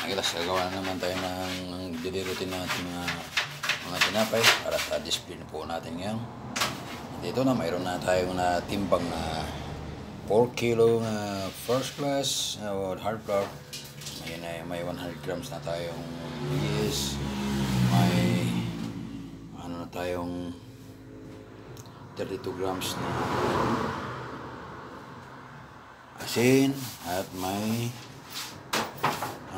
Nagilas, gagawa na naman tayo ng dilirutin natin mga mga tinapay para sa display po natin ngayon. Dito na, mayroon na tayong na timbang na 4 kilo na first class uh, hard flour. May, na- may 100 grams na tayong yeast. May ano na tayong 32 grams na asin at may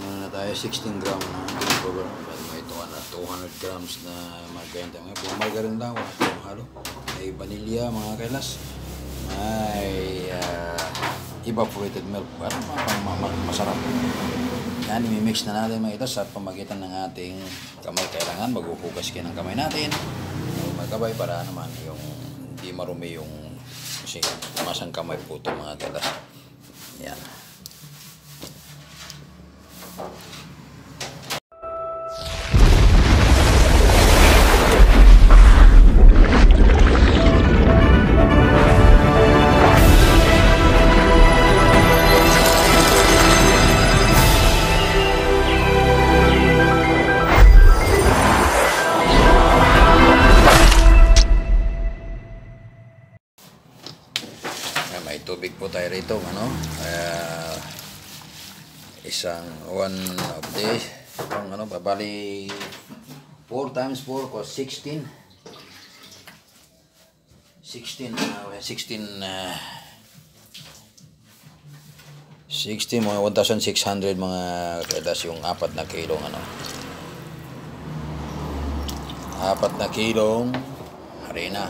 ano na tayo 16 gram na. Sugar may 200, 200 grams na margarine tayo mga margarine lang wala tayong halo. May vanilla mga kailas. May ah, evaporated milk. Ma- ma- ma- masarap. Yan imimix na natin mga ito sa pamagitan ng ating kamay. Kailangan maghuhugas kayo ng kamay natin. Magkabay para naman yung hindi marumi yung kasi masang kamay po ito mga kailas. Yan Thank you. Isang one of the, ang ano, babali 4 times 4 ko 16. 16, uh, 16, uh, 60, mga 1,600 mga kadas yung apat na kilong ano. Apat na kilong harina.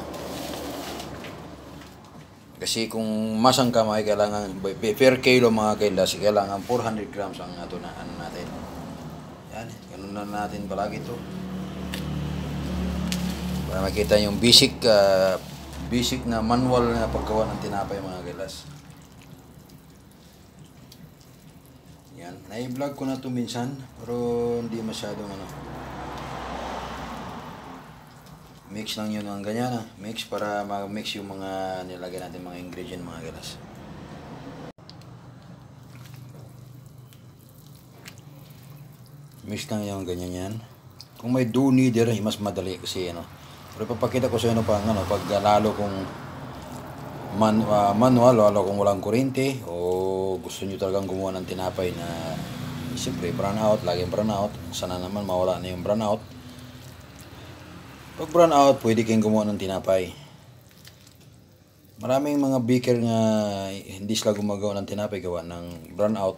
Kasi kung masang kamay, kailangan, per kilo mga kailas, kailangan 400 grams ang ato na ano natin. Yan, ganun na natin palagi to. Para makita yung basic, ah, basic na manual na paggawa ng tinapay mga kailas. Yan, na-vlog ko na to minsan, pero hindi masyadong ano. Mix lang yun ng ganyan ah. Mix para ma-mix yung mga nilagay natin mga ingredient mga galas. Mix lang yung ganyan yan. Kung may do eh, mas madali kasi ano. Pero papakita ko sa inyo pang ano, pag lalo kung man, ah, manual, lalo kung walang kuryente o gusto nyo talagang gumawa ng tinapay na siyempre brown out, laging brown out. Sana naman mawala na yung brown out. Pag brown out, pwede kayong gumawa ng tinapay. Maraming mga baker nga hindi sila gumagawa ng tinapay, gawa ng brown out.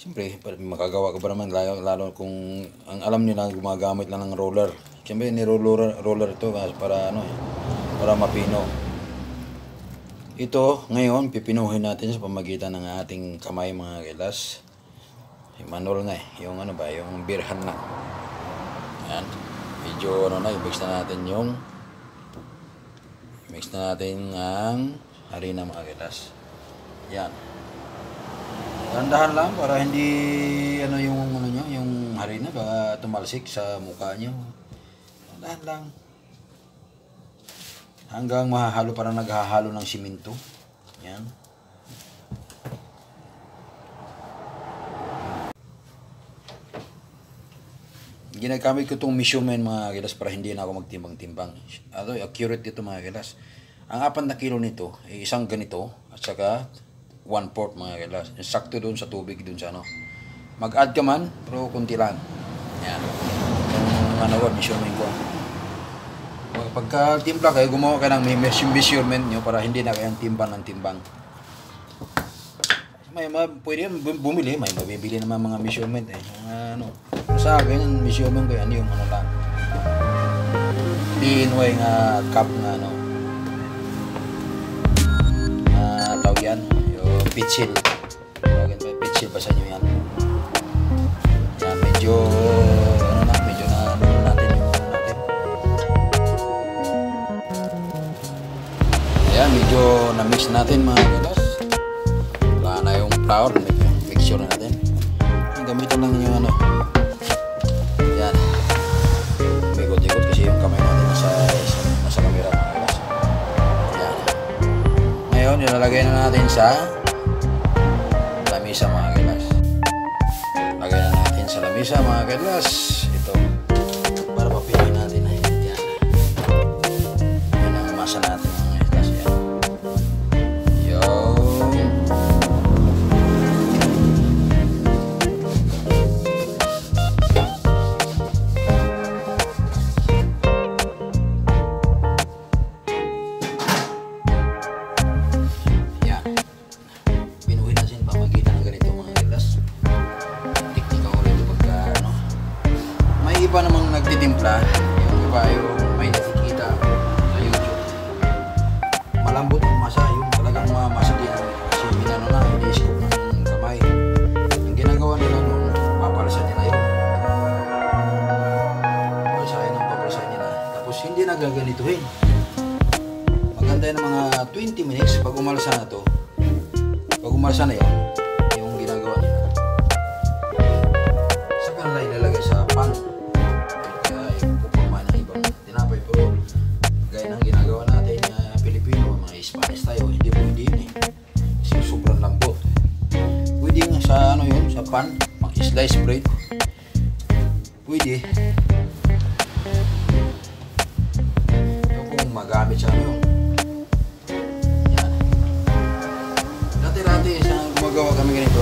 Siyempre, makagawa ka pa naman, lalo, lalo kung ang alam nila gumagamit lang ng roller. Siyempre, ni roller, roller ito para ano eh, para mapino. Ito, ngayon, pipinuhin natin sa pamagitan ng ating kamay mga kilas. Yung manual na eh, yung ano ba, yung birhan na. Yan. Medyo ano na, i-mix na natin yung mix na natin ang harina mga kilas. Yan. Dandahan lang para hindi ano yung ano nyo, yung harina ba tumalsik sa mukha nyo. Dandahan lang. Hanggang mahahalo para naghahalo ng simento. Yan. Ginagamit ko itong measurement mga kilas para hindi na ako magtimbang-timbang. Ano, accurate ito mga kilas. Ang apat na kilo nito, ay isang ganito, at saka one fourth mga kilas. Sakto doon sa tubig doon sa ano. Mag-add ka man, pero kunti lang. Yan. Yung ano measurement ko. Pag- Pagka timpla kayo, gumawa ka ng measurement nyo para hindi na kayang timbang ng timbang. May ma, pwede bumili, may mabibili naman mga measurement eh. Mga ano, sa akin, yung measurement ko yan, yung ano lang. Pinoy nga cup nga ano. Ah, tawag yan, yung pitchil. Tawagin ba, pitchil ba sa inyo yan? Yan, medyo, ano na, medyo na, ano natin yung ano natin. Yan, medyo na-mix natin mga galas. Na flour, mixture na natin. Ang gamitan lang yung ano. Yan. Ikot-ikot kasi yung kamay natin nasa, nasa camera mga galas. Yan. Ngayon, nilalagay na natin sa lamisa mga galas. Lagay isa mga kailas. Pag umalasa na yun, yung ginagawa nila. Sa kanila ilalagay sa pan. Kaya yung pupurma ng ibang tinapay. Pero gaya ng ginagawa natin na Pilipino, mga Spanish tayo, hindi pwede yun eh. Kasi sobrang lambot. Pwede nga sa ano yun, sa pan, mag-slice bread. Pwede.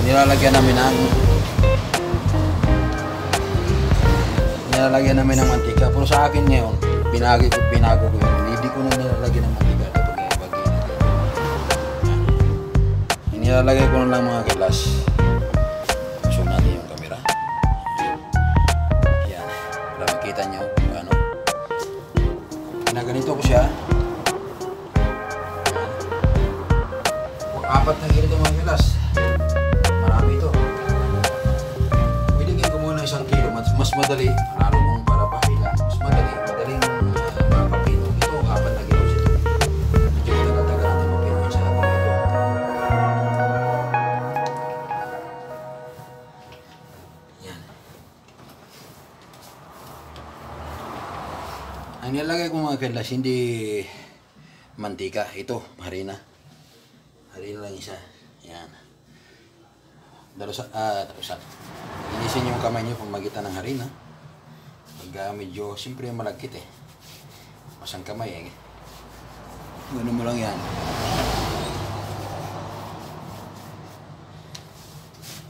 Nilalagyan namin ng nilalagyan namin ng mantika. Pero sa akin ngayon, binagi ko, binago ko yun. Hindi ko na nilalagyan ng mantika kapag pag Nilalagay ko na lang mga kilas. Ang nilalagay ko mga kilas, hindi mantika. Ito, harina. Harina lang isa. Yan. Darusan, ah, darusan. Inisin yung kamay niyo pamagitan ng harina. Pag ah, medyo, siyempre malagkit eh. Masang kamay eh. Ganun mo lang yan.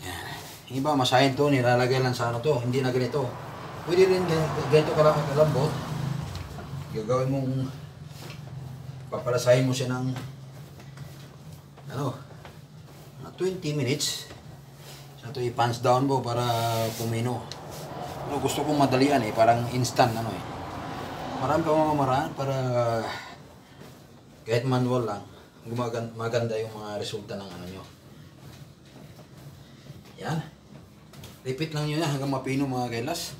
Yan. Yung iba, masahin to, nilalagay lang sa ano to, hindi na ganito. Pwede rin gan- ganito ka lang kalambot. Gagawin mong papalasahin mo siya ng ano, mga 20 minutes. Sa ito i-pants down mo para pumino. Pero gusto kong madalian eh, parang instant ano eh. Marami pa mga maraan para kahit manual lang, maganda yung mga resulta ng ano nyo. Yan. Repeat lang nyo yan hanggang mapino mga kailas.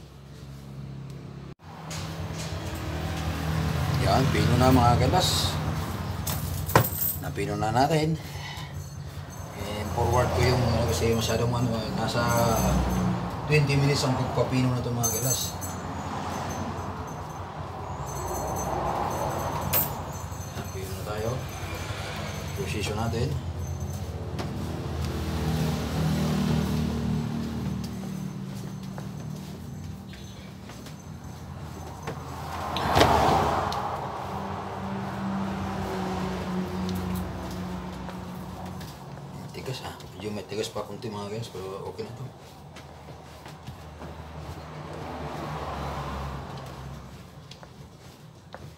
Yan, pino na mga kailas. Napino na natin. And forward ko yung kasi masyadong ano, eh, nasa 20 minutes ang pagpapino na ito mga kailas. Yan, pino na tayo. Position natin. Mga guys, pero okay na to.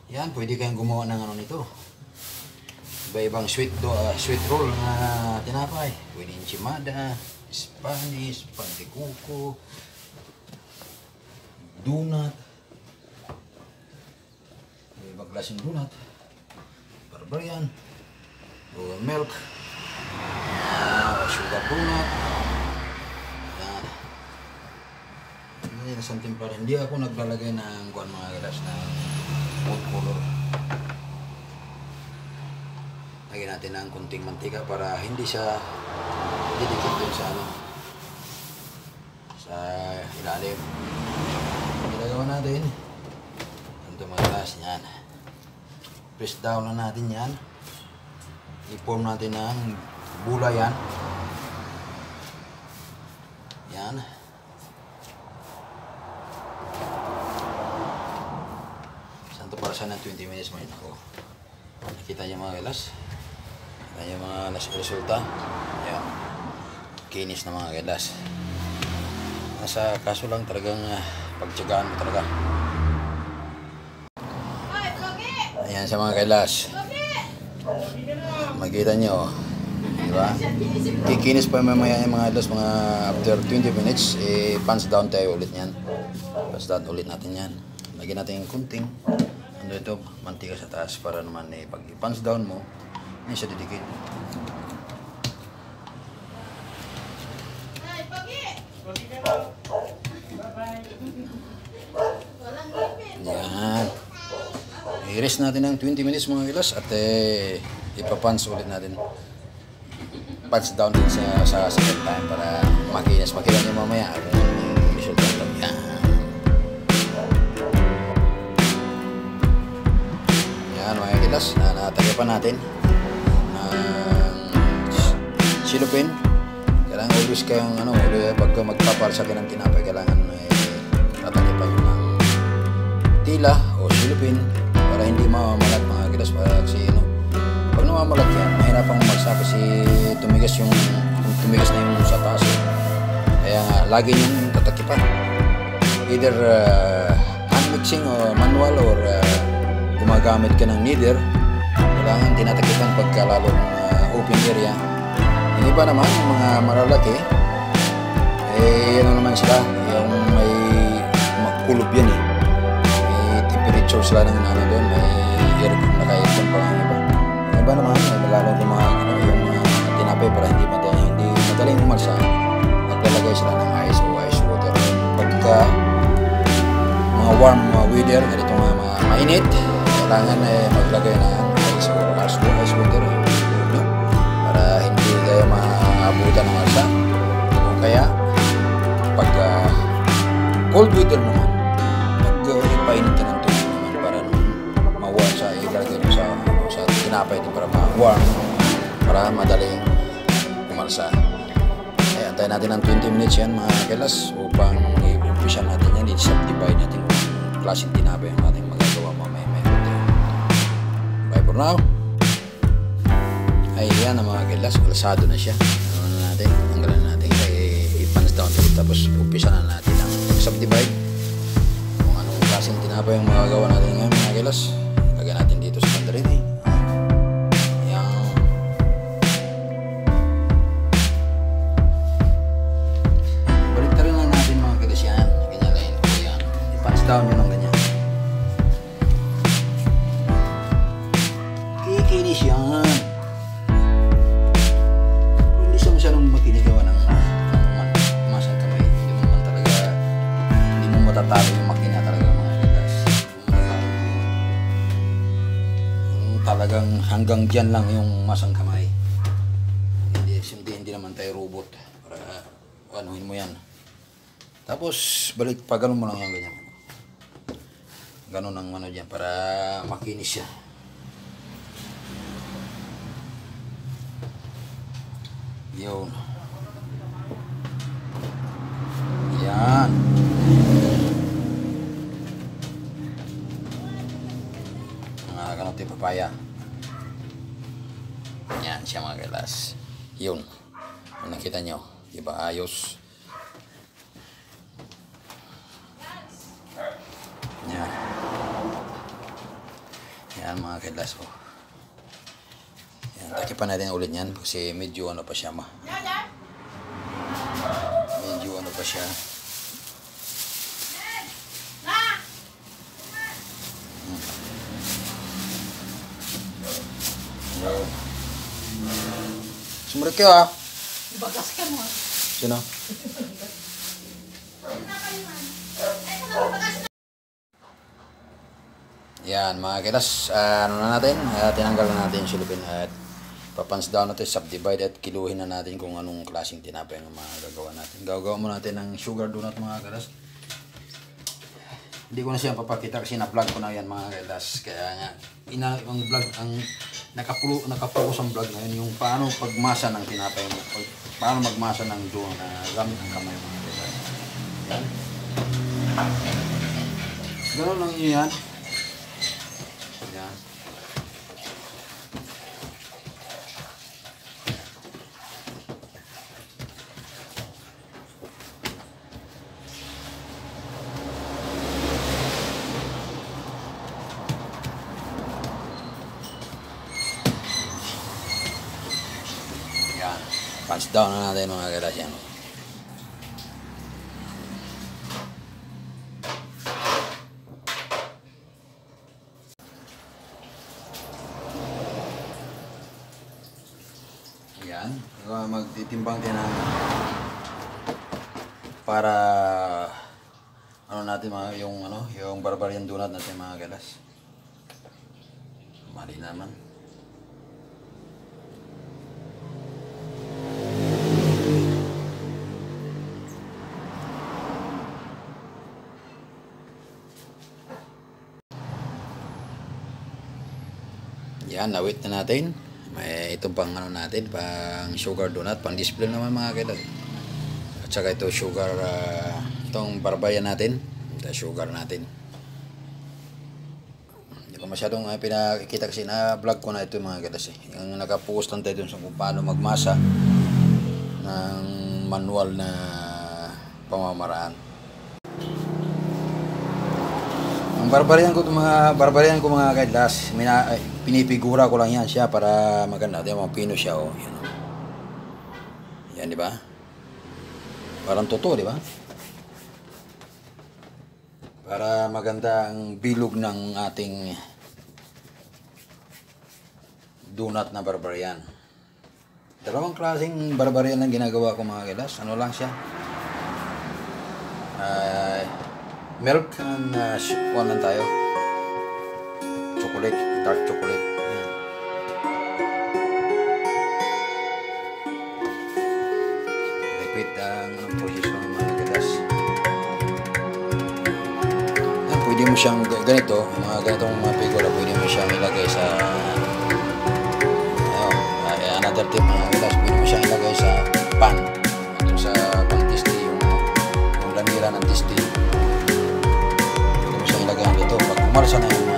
Yan, pwede kayong gumawa ng ano nito. Iba-ibang sweet ah, sweet roll na tinapay. Pwede enchimada, Spanish, pantikuko, donut. Iba klaseng donut. Barbarian. O milk. Ah, sugar donut. Something pa rin. Hindi ako naglalagay ng kuan mga gilas na food color. Lagyan natin ng kunting mantika para hindi siya didikit dun sa ano sa ilalim. Ginagawa natin. Ito mga gilas yan. Press down na natin yan. I-form natin ng bula yan. Yan. Lampasan ng 20 minutes mo yun ako. Nakita niyo mga kilas? Nakita niyo mga nas- resulta? Yan. Kinis na mga kilas. Nasa kaso lang talagang uh, pagtsagaan mo talaga. Ayan sa mga kilas. Makita nyo. Di ba? Kikinis pa mamaya yung mga kilas mga after 20 minutes. Eh, pants down tayo ulit yan. Pants down ulit natin yan. Lagyan natin yung kunting. Ito? Mantika sa taas para naman eh, pag i-pants down mo, hindi siya didikit. Yan. I-rest natin ng 20 minutes mga kilas at eh, ipapans ulit natin. Pants down din sa, sa second time para makinis. Makita niyo mamaya kung Kilas, na natagyapan natin ng silupin. Kailangan always kayong ano, always pagka magpapalsa kayo ng tinapay, kailangan eh, tatagyapan nyo ng tila o silupin para hindi mamalat mga kilas para kasi ano pag namamalat yan mahirapang umagsa kasi tumigas yung tumigas na yung sa taas eh. kaya nga lagi yung tatakipan either uh, hand mixing o manual or uh, gumagamit ka ng kneader kailangan tinatakipan pagka lalong uh, open area yung iba naman yung mga malalaki eh ano naman sila yung may makulog yan eh may temperature sila ng ano doon, may aircon, naka-aircon pa ang iba. Ang iba naman, may lalo yung mga, ano, yung mga tinapay para hindi madaling, hindi madaling umalsa. Naglalagay sila ng ice o ice water. Pagka mga warm uh, weather, ganito mga, mga mainit, kailangan eh, maglagay ng ice or ice, ice water no? para hindi kayo maabutan ng alsa. O kaya, pagka cold weather naman, magpainit ka ng tubig naman para naman ma-warm sa ilalagay mo sa, sa tinapay din para ma-warm para madaling umalsa. Kaya antayin natin ng 20 minutes yan mga kelas upang i-umpisa natin yan. I-subdivide natin kung klaseng tinapay now. Ay yan ang mga kelas. Kalasado na siya. Ano na natin? Tanggalan na natin. Kaya i-pans down ulit tapos umpisa na natin ang subdivide kung anong klaseng tinapay yung magagawa natin ngayon mga kilas matatalo yung makina talaga mga kilas yung talagang hanggang dyan lang yung masang kamay. Hindi, hindi, hindi naman tayo robot para anuhin mo yan. Tapos balik pa ganun mo lang yung ganyan. Ganun ang ano dyan para makinis siya. Yun. Yan papaya yan siya mga galas yun. Kung nakita nyo di ba? Ayos. Yan. Yan mga galas oh. yan takipan natin ulit yan kasi medyo ano pa siya ma. Medyo ano pa siya Sumunod kayo ah. Bagas ka mo. Sino? Yan, mga kilas, ah, ano na natin, uh, tinanggal na natin yung silupin at papans down natin, subdivide at kiluhin na natin kung anong klaseng tinapay ang mga gagawa natin. Gagawa mo natin ng sugar donut mga kilas. Hindi ko na siya papakita kasi na-vlog ko na yan mga kilas. Kaya nga, ina, ang vlog, ang nakapulo, nakapokus ang vlog ngayon, yung paano pagmasa ng tinapay mo, pag, paano magmasa ng doon na gamit ang kamay mga kilas. Yan. Ganun lang yun yan. Punch down na natin mga kailas yan. Yan. Uh, magtitimbang din ng para ano natin mga yung ano yung barbarian donut natin mga galas. Mali naman. Yan, nawit na natin. May itong pang ano natin, pang sugar donut, pang display naman mga kailan. At saka ito sugar, ah, itong barbaya natin, ito sugar natin. Hindi ko masyadong uh, pinakikita kasi na vlog ko na ito mga kailan. Eh. Yung nakapost lang tayo sa kung paano magmasa ng manual na pamamaraan. Ang barbarian ko mga barbarian ko mga kaidlas, mina, ay, pinipigura ko lang yan siya para maganda. Di mga pino siya oh. Yan, oh. yan di ba? Parang totoo, di ba? Para maganda ang bilog ng ating donut na barbarian. Dalawang klaseng barbarian lang ginagawa ko mga kaidlas. Ano lang siya? Uh, milk and uh, kuha lang tayo. Chocolate, dark chocolate. Ayan. Repeat ang uh, process ng mga galas. Ayan, pwede mo siyang ga- ganito, mga ganitong mga figura, pwede mo siyang ilagay sa ayun, ay, another tip mga galas, pwede mo siyang ilagay sa pan. Yung sa pang tisti, yung, yung lamira ng tisti. Dito. Pag umarsa na yung mga galas, eh,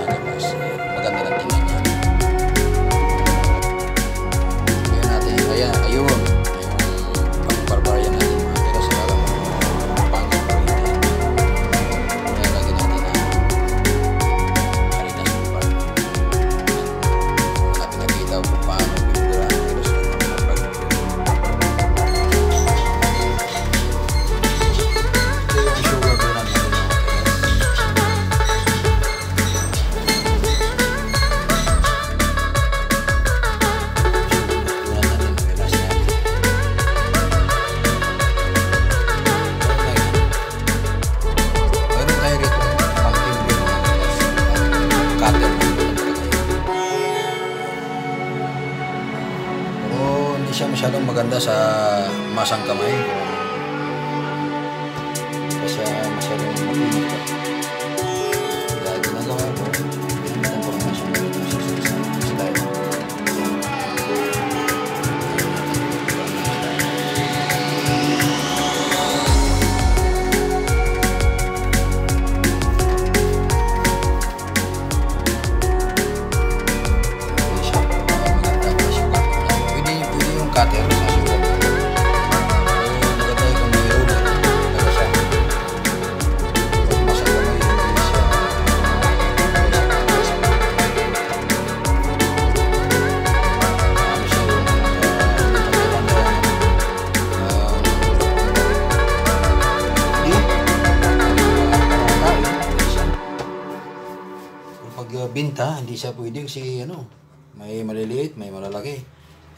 uh, binta, hindi siya pwede kasi ano, may maliliit, may malalaki.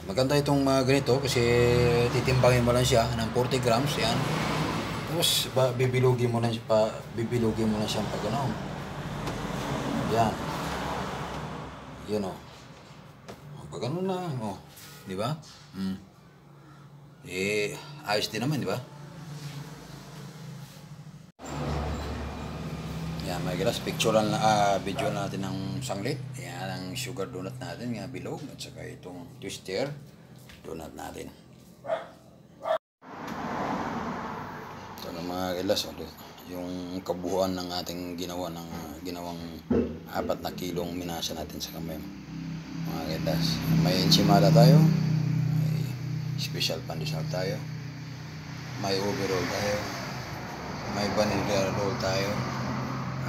Maganda itong mga ganito kasi titimbangin mo lang siya ng 40 grams, yan. Tapos ba, bibilugin mo lang pa, bibilugin mo lang siya pag ano. Yan. Yan oh. Pag ano na, oh, di ba? Mm. Eh, ayos din naman, di ba? Yan, may glass picturean na ah, video natin ng sanglit. Yan ang sugar donut natin, nga bilog at saka itong twister donut natin. Ito na mga gilas, oh, yung kabuuan ng ating ginawa ng ginawang apat na kilong minasa natin sa kamay. Mga gilas, may enchimada tayo, may special pandesal tayo, may overall tayo, may vanilla roll tayo,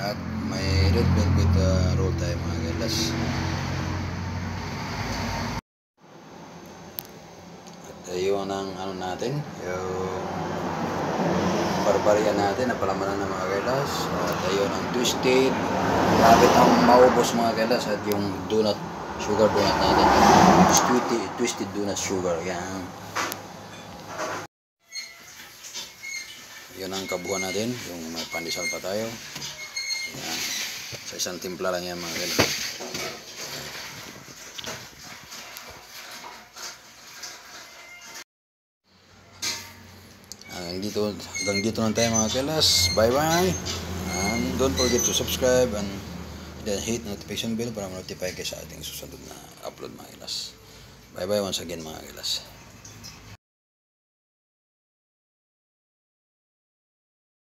at may red velvet uh, roll tayo mga gilas. At Tayo ng ano natin, yung barbarya natin na palamanan ng mga kailas. At tayo ng twisted. Malapit ang maubos mga kailas at yung donut, sugar donut natin. Twisted, twisted donut sugar. Yan. Yun ang kabuuan natin. Yung may pandesal pa tayo. Yan. Sa isang timpla lang yan mga kailas. Hanggang dito, hanggang dito lang tayo mga kailas. Bye-bye. And don't forget to subscribe and then hit notification bell para ma-notify kayo sa ating susunod na upload mga kailas. Bye-bye once again mga kailas.